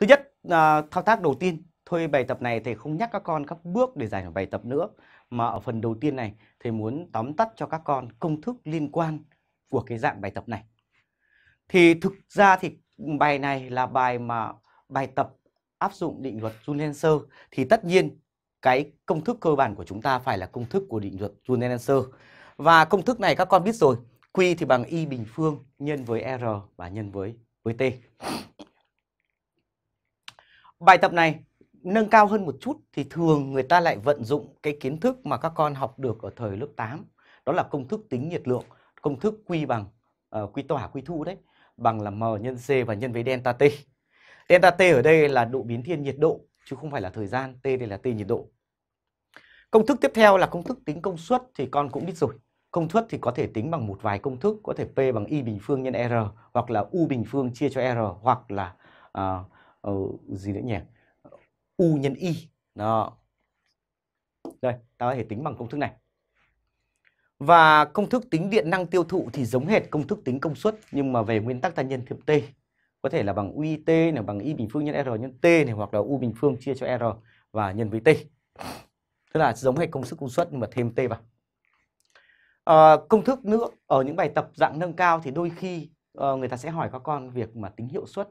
Thứ nhất, à, thao tác đầu tiên, thôi bài tập này thầy không nhắc các con các bước để giải bài tập nữa. Mà ở phần đầu tiên này, thầy muốn tóm tắt cho các con công thức liên quan của cái dạng bài tập này. Thì thực ra thì bài này là bài mà bài tập áp dụng định luật Joule-Lenser thì tất nhiên cái công thức cơ bản của chúng ta phải là công thức của định luật Joule-Lenser. Và công thức này các con biết rồi, Q thì bằng y bình phương nhân với R và nhân với với T. Bài tập này nâng cao hơn một chút thì thường người ta lại vận dụng cái kiến thức mà các con học được ở thời lớp 8. Đó là công thức tính nhiệt lượng, công thức quy bằng uh, quy tỏa quy thu đấy, bằng là M nhân C và nhân với delta T. Delta T ở đây là độ biến thiên nhiệt độ chứ không phải là thời gian, T đây là T nhiệt độ. Công thức tiếp theo là công thức tính công suất thì con cũng biết rồi. Công suất thì có thể tính bằng một vài công thức, có thể P bằng Y bình phương nhân R hoặc là U bình phương chia cho R hoặc là uh, uh, gì nữa nhỉ? U nhân Y. Đó. Đây, ta có thể tính bằng công thức này. Và công thức tính điện năng tiêu thụ thì giống hệt công thức tính công suất nhưng mà về nguyên tắc ta nhân thêm T. Có thể là bằng UIT này bằng Y bình phương nhân R nhân T này hoặc là U bình phương chia cho R và nhân với T. Tức là giống hệt công thức công suất nhưng mà thêm T vào. À, công thức nữa ở những bài tập dạng nâng cao thì đôi khi uh, người ta sẽ hỏi các con việc mà tính hiệu suất